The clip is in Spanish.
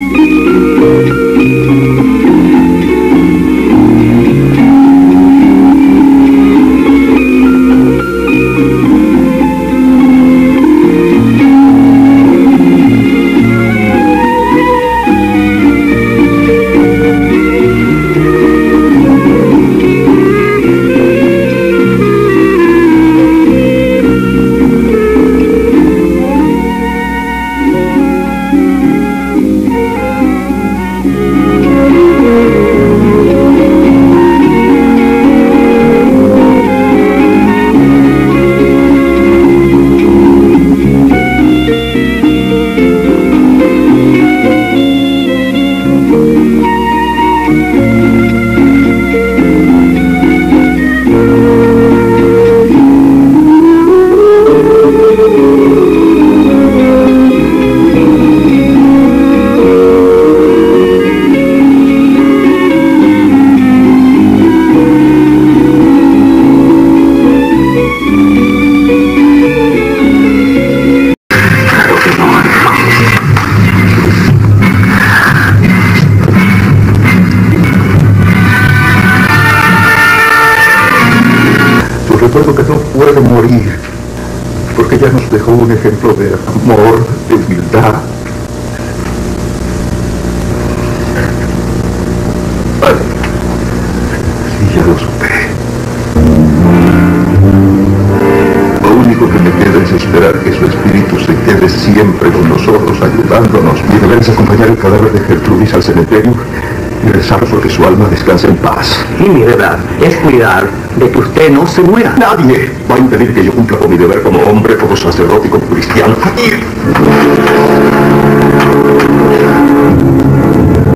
Música recuerdo que no puede morir, porque ella nos dejó un ejemplo de amor, de humildad. Vale. Sí, ya lo supe. Lo único que me queda es esperar que su espíritu se quede siempre con nosotros, ayudándonos. Y deberás acompañar el cadáver de Gertrudis al cementerio rezar porque su alma descanse en paz. Y mi deber es cuidar de que usted no se muera. Nadie va a impedir que yo cumpla con mi deber como hombre, como sacerdote y como cristiano.